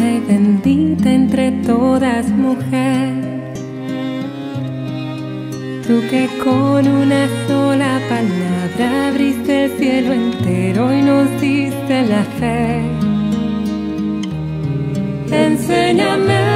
y bendita entre todas mujer. Tú que con una sola palabra abriste el cielo entero y nos diste la fe. Enséñame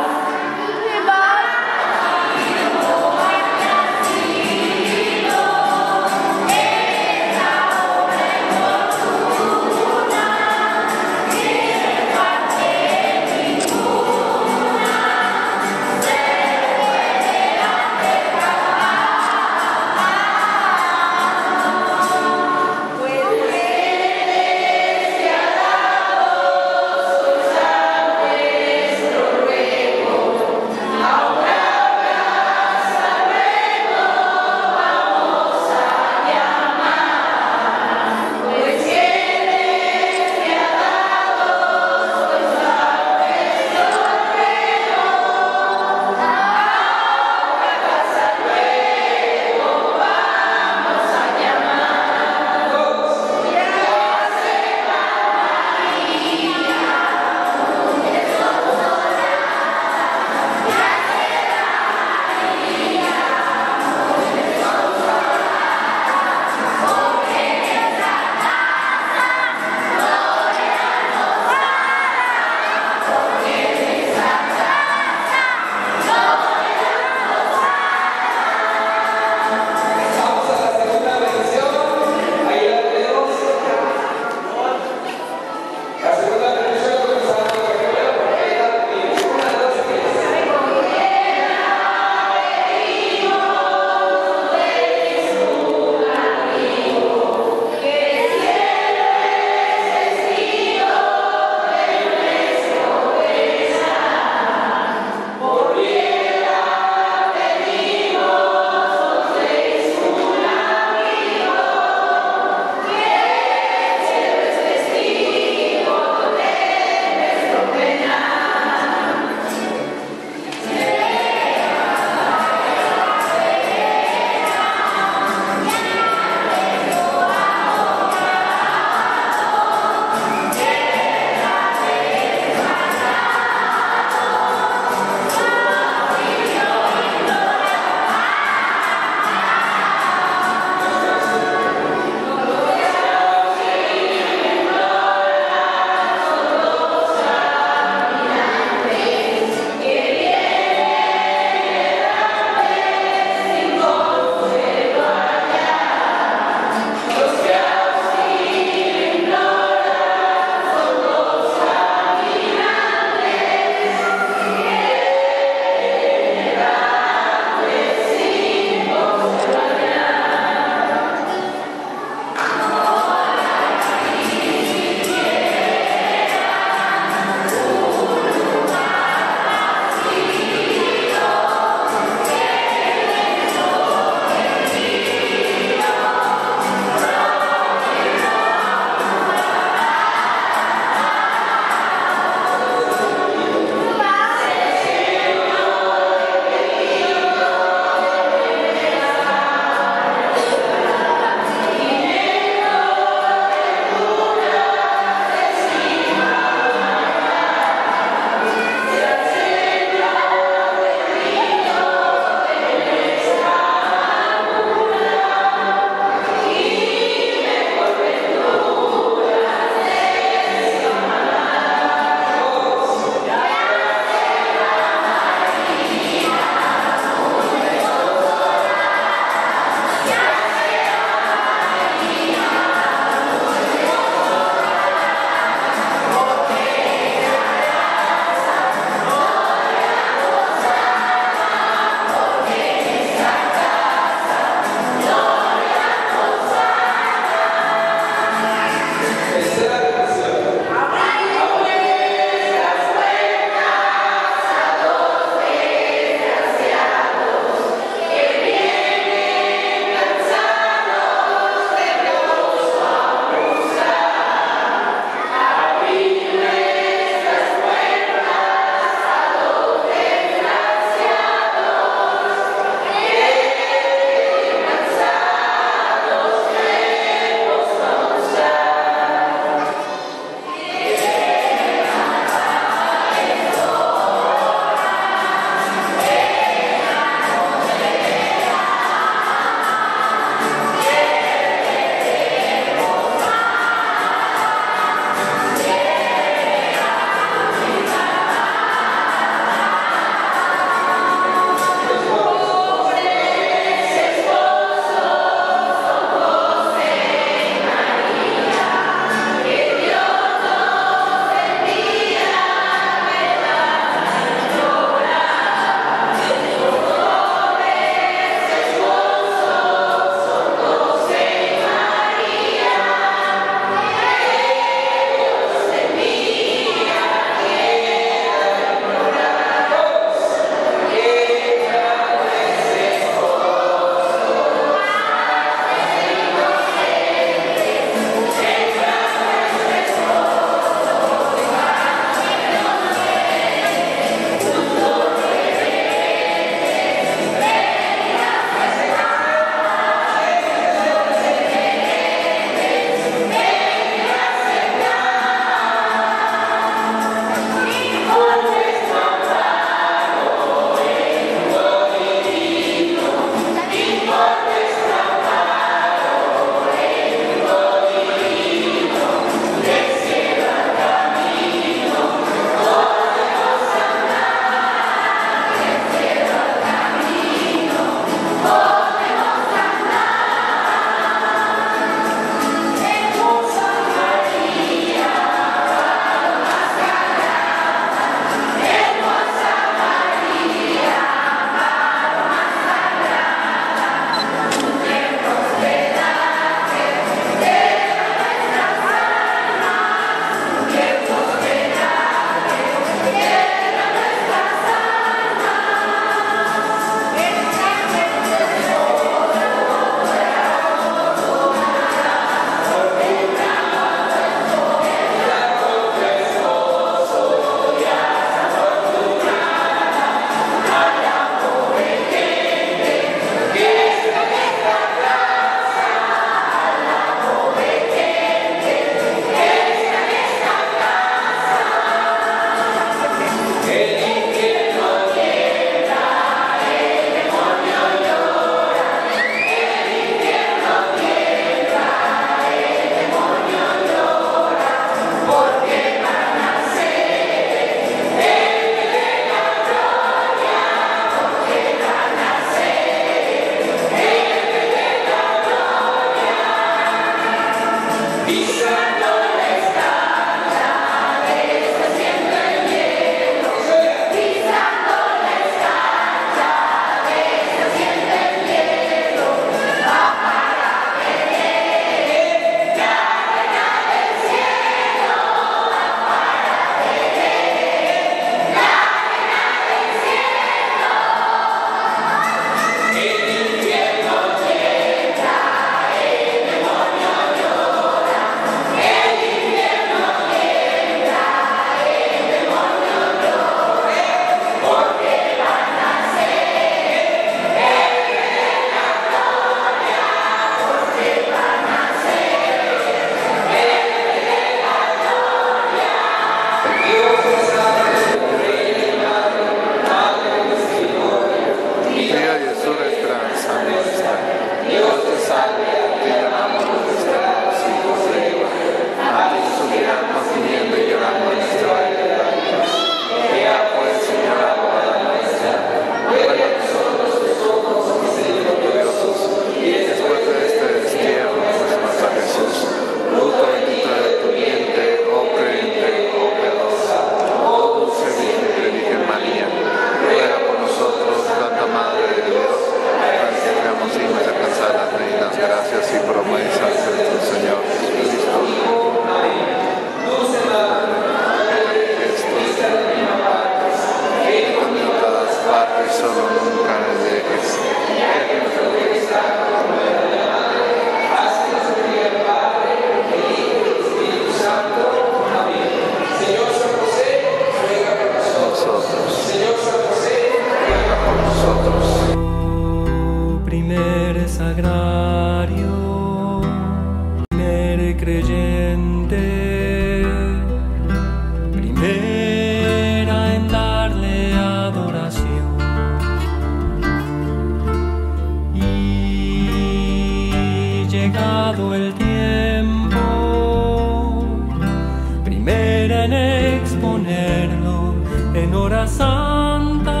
quieran exponerlo en hora santa,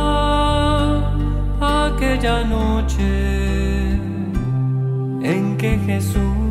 aquella noche en que Jesús